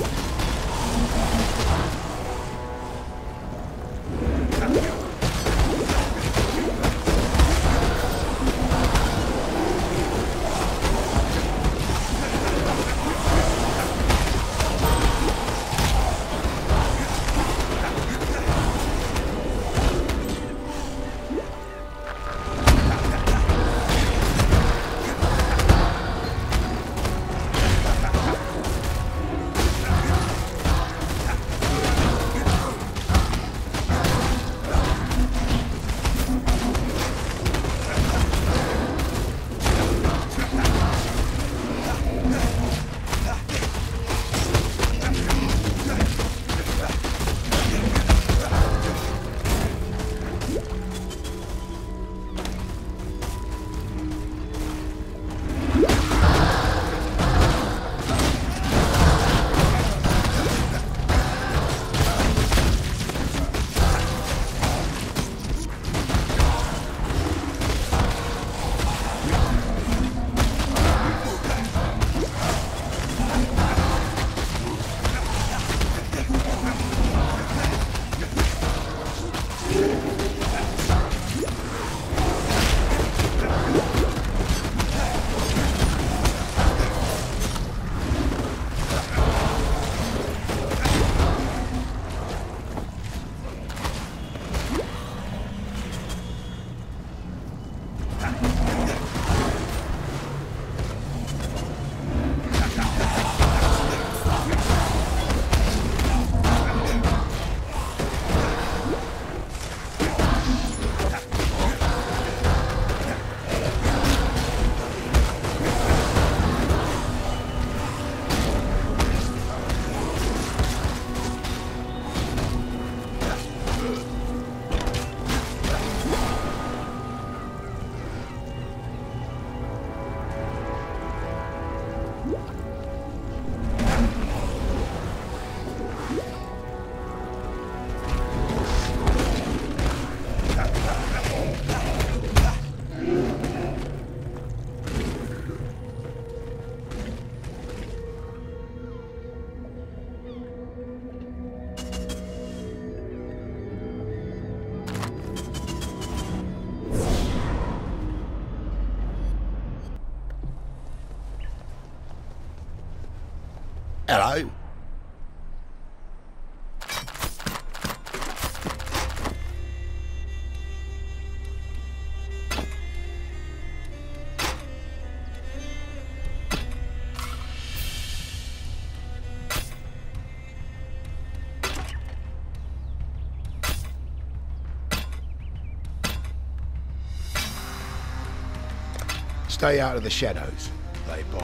Yes! Stay out of the shadows. They bite.